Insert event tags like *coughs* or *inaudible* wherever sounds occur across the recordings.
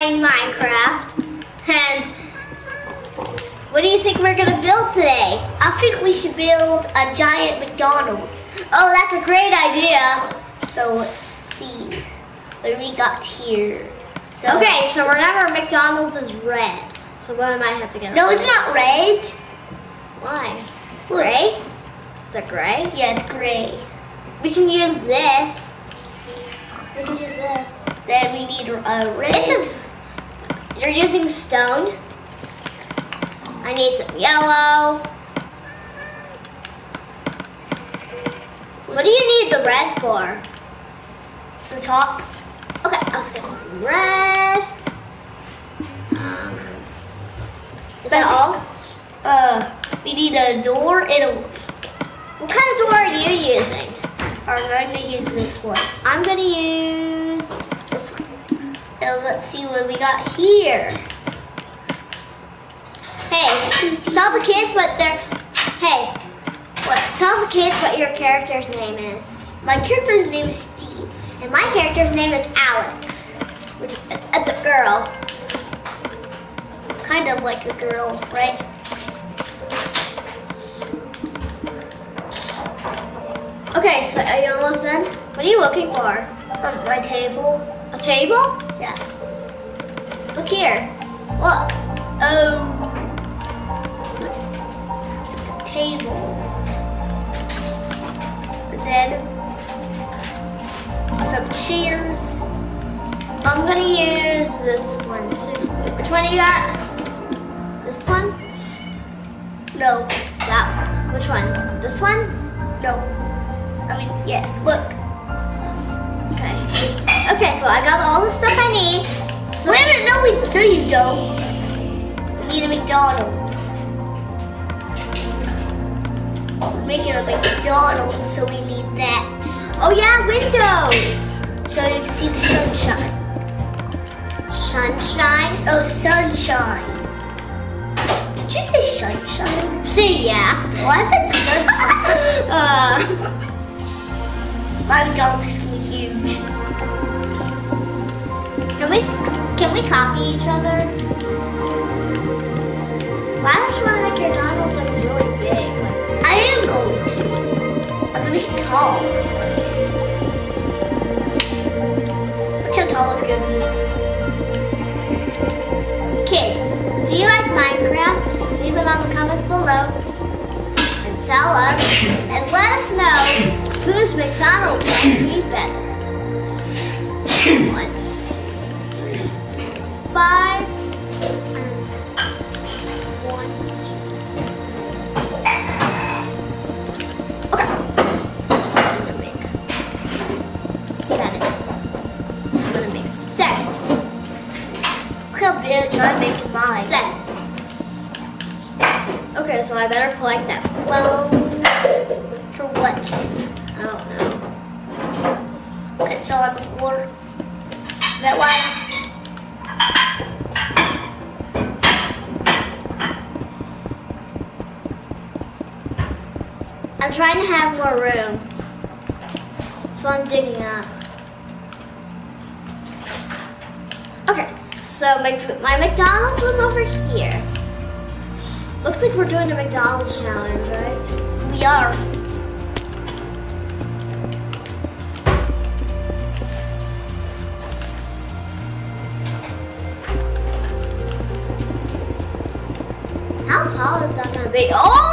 Minecraft. And what do you think we're gonna build today? I think we should build a giant McDonald's. Oh, that's a great idea. So let's see what we got here. So, okay, so remember McDonald's is red. So what am I have to get? No, it's not red. Why? Gray? Is it gray? Yeah, it's gray. We can use this. We can use this. Then we need a red. You're using stone. I need some yellow. What do you need the red for? The top? Okay, let's get some red. Is that all? Uh, we need a door and a. What kind of door are you using? I'm going to use this one. I'm going to use. And let's see what we got here. Hey, tell the kids what their. Hey, what? Tell the kids what your character's name is. My character's name is Steve, and my character's name is Alex, which is a, a girl. Kind of like a girl, right? Okay, so are you almost done? What are you looking for? On my table. A table? Yeah. Look here. Look. Oh. It's a table. And then some chairs. I'm gonna use this one. So, which one you got? This one? No, that one. Which one? This one? No. I mean, yes, look. Okay. So I got all the stuff I need. So Wait a minute, no, we, no you don't. We need a McDonald's. We're making a McDonald's, so we need that. Oh yeah, windows. So you can see the sunshine. Sunshine? Oh, sunshine. Did you say sunshine? yeah. Why is it sunshine? *laughs* uh, my McDonald's is gonna be huge. We copy each other? Why don't you want to make your McDonald's like really big? Like, I am going to. I'm gonna it tall. What's your tallest gonna be? Kids, do you like Minecraft? Leave it on the comments below and tell us and let us know Who's McDonald's be better? One, Is that why? I'm trying to have more room. So I'm digging up. Okay, so my McDonald's was over here. Looks like we're doing a McDonald's challenge, right? We are. Tall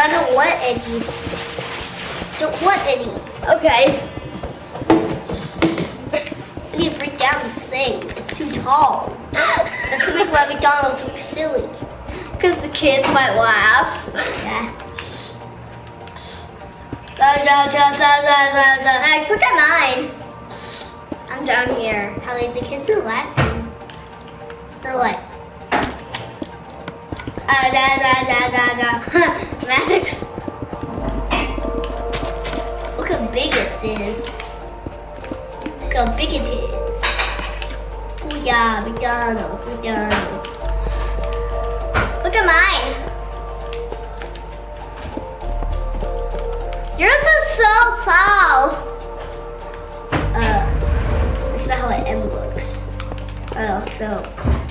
I don't want any. Don't want any. Okay. I need to break down this thing. It's too tall. That's gonna make my McDonald's look silly. Because the kids might laugh. Yeah. Max, look at mine. I'm down here. Hallie, the kids are laughing. They're like, ah, da, da, da, da, da. *laughs* Look how big it is. Look how big it is. Oh yeah, McDonald's, McDonald's. Look at mine. Yours is so tall. Uh, that's not how an M looks. Oh, so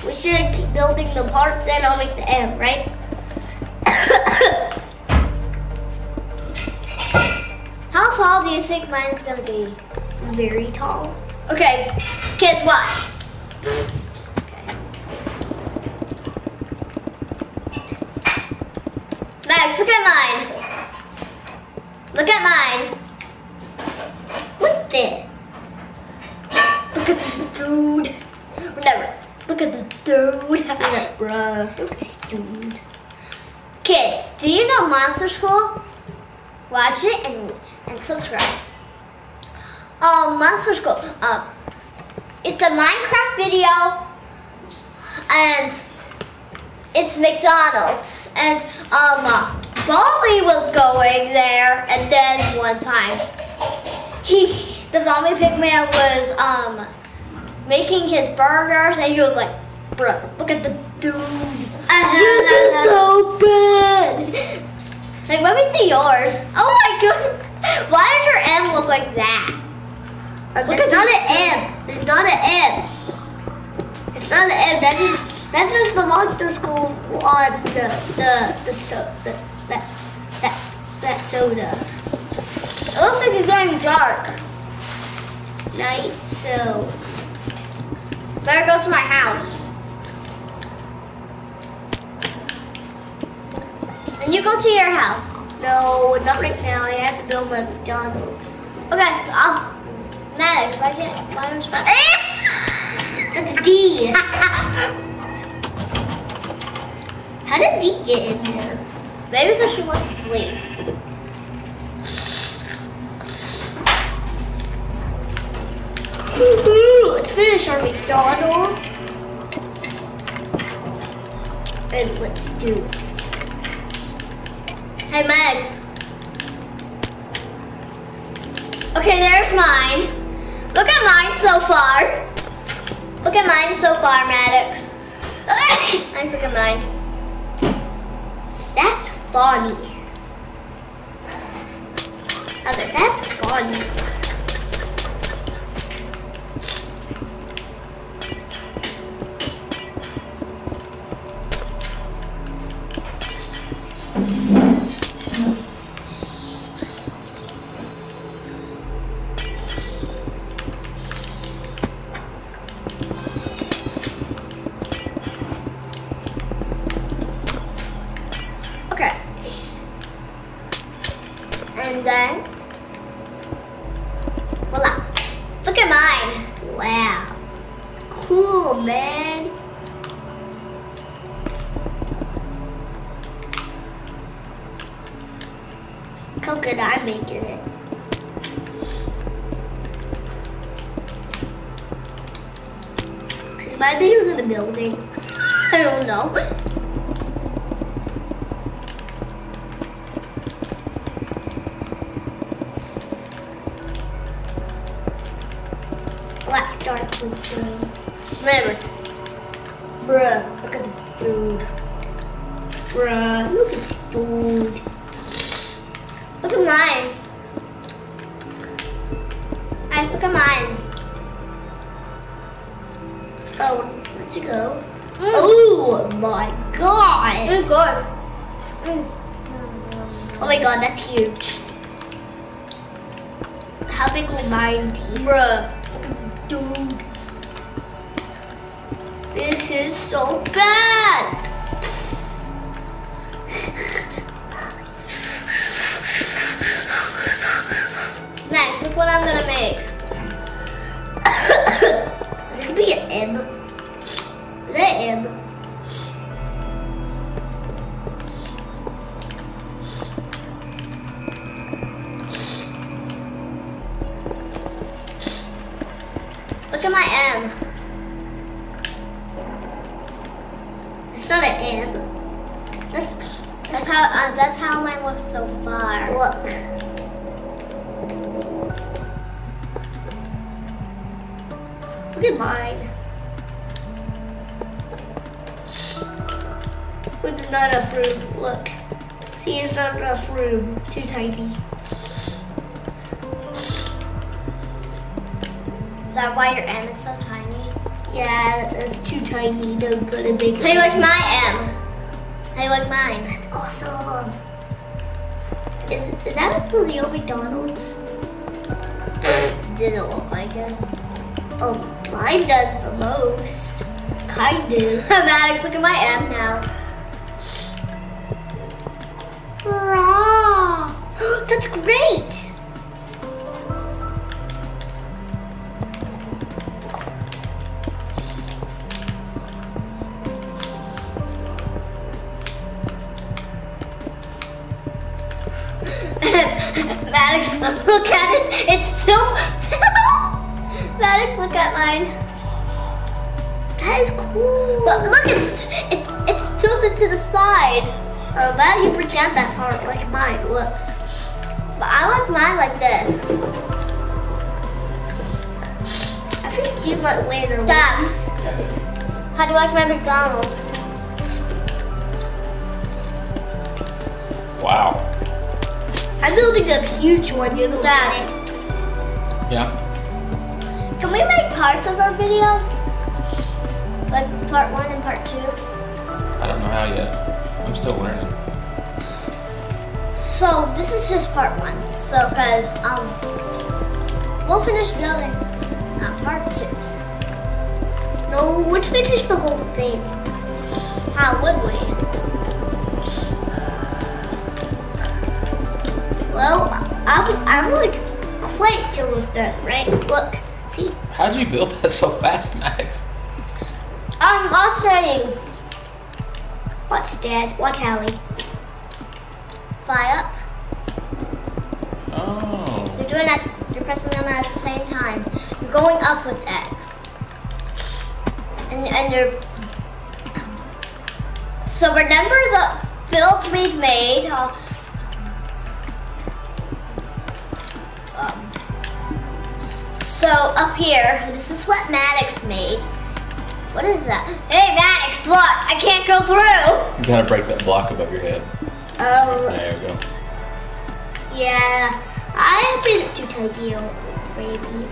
we should keep building the parts and I'll make the M, right? Tall do you think mine's gonna be? Very tall. Okay, kids, watch. Okay. Max, look at mine. Look at mine. What the? Look at this dude. Whatever. Look at this dude. Bruh. *laughs* Look at this dude. Kids, do you know Monster School? Watch it and, and subscribe. Um, Monster School. Um, it's a Minecraft video and it's McDonald's. And um, uh, Baldy was going there, and then one time, he, the zombie pigman was um making his burgers, and he was like, "Bro, look at the dude. *laughs* This is so bad." Like, let me see yours. Oh my god! Why does your M look like that? Look it's not an M. It's not an M. It's not an M. That's just that's just the monster school on the the the so the that that that soda. It looks like it's getting dark. Night, so better go to my house. And you go to your house. No, not right now. I have to build my McDonald's. Okay, I'll. Maddox, why can't why don't you? Ah! That's D. *laughs* How did D get in there? Maybe because she wants to sleep. Let's finish our McDonald's. And let's do it. Hey, Max. Okay, there's mine. Look at mine so far. Look at mine so far, Maddox. *coughs* Nice, look at mine. That's funny. That's funny. Man. How good I'm making it. My bigger than the building? *laughs* I don't know. black dark blue stone. Whatever. Bruh, look at this dude. Bruh, look at this dude. Look at mine. Guys, look at mine. Oh, you go? Mm. Oh my god. Mm, it's good. Mm. Oh my god, that's huge. How big will mine be? Bruh, look at this dude. This is so bad. Next, look what I'm gonna make. *coughs* is it gonna be an M? Is that M? Look at my M. not an M. That's, that's how uh, that's how mine looks so far. Look. Look at mine. Look, there's not enough room. Look. See, there's not enough room. Too tiny. Is that why your M is so tiny? Yeah, it's too tiny. Don't put a big. You like my M? Like mine? That's awesome. Is, is that the real McDonald's? Didn't look like it. Oh, mine does the most. Kinda. *laughs* Maddox, look at my M now. *gasps* That's great! *laughs* look at it. It's still. *laughs* Maddox, look at mine. That is cool. But look, it's it's it's tilted to the side. Oh, that you pretend that part like mine. Look. But I like mine like this. I think you might win or lose. How do you like my McDonald's? Wow. I'm building a huge one. You look at it. Yeah. Can we make parts of our video? Like part one and part two? I don't know how yet. I'm still learning. So this is just part one. So cause um we'll finish building uh, part two. No, we'll finish the whole thing. How would we? Well, I'm, I'm like quite almost done, right? Look, see? How'd you build that so fast, Max? Um, I'll show you. Watch, Dad. Watch, Allie. Fly up. Oh. You're doing that. You're pressing them at the same time. You're going up with X. And and you're. So remember the builds we've made. Uh, so up here, this is what Maddox made. What is that? Hey Maddox, look! I can't go through. You gotta break that block above your head. Oh. There we go. Yeah, I made it too tiny, oh, maybe.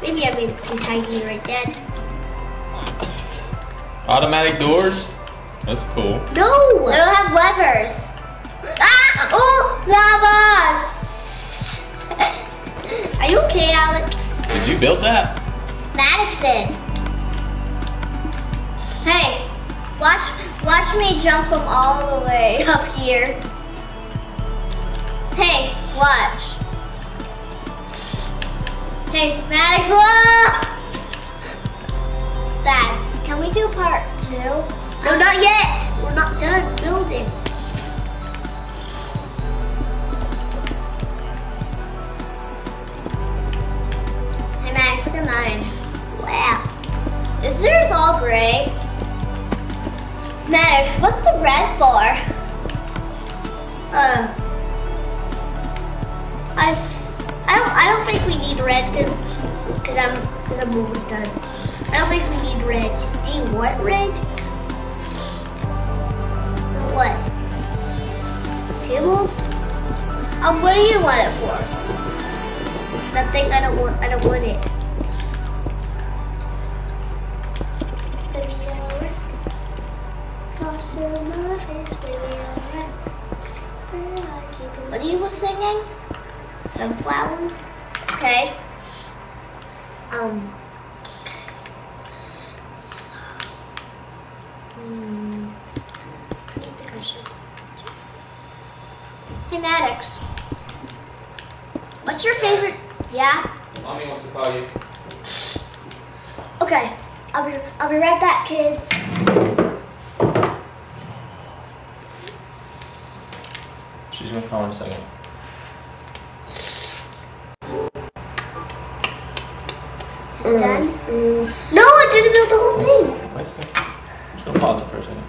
Maybe I made it too tiny right dead. Automatic doors? That's cool. No! They don't have levers. Ah! Oh, lava! *laughs* Are you okay, Alex? Did you build that? Maddox did. Hey, watch, watch me jump from all the way *laughs* up here. Hey, watch. Hey, Maddox, look! I, I don't, I don't think we need red because, because I'm, because I'm almost done. I don't think we need red. Do you want red? What? Tables? Um, what do you want it for? Nothing. I don't want. I don't want it. Baby, alright. Toss in my face, baby, alright. Say I keep it- What are you singing? Sunflower. Okay. Um. so- Hmm. I think I should. Hey Maddox. What's your favorite Yeah? Mommy wants to call you. Okay. I'll be I'll be right back, kids. She's gonna call in a second. It's done. Mm. No, I didn't build the whole thing. Wait a second. I'm just gonna pause it for a second.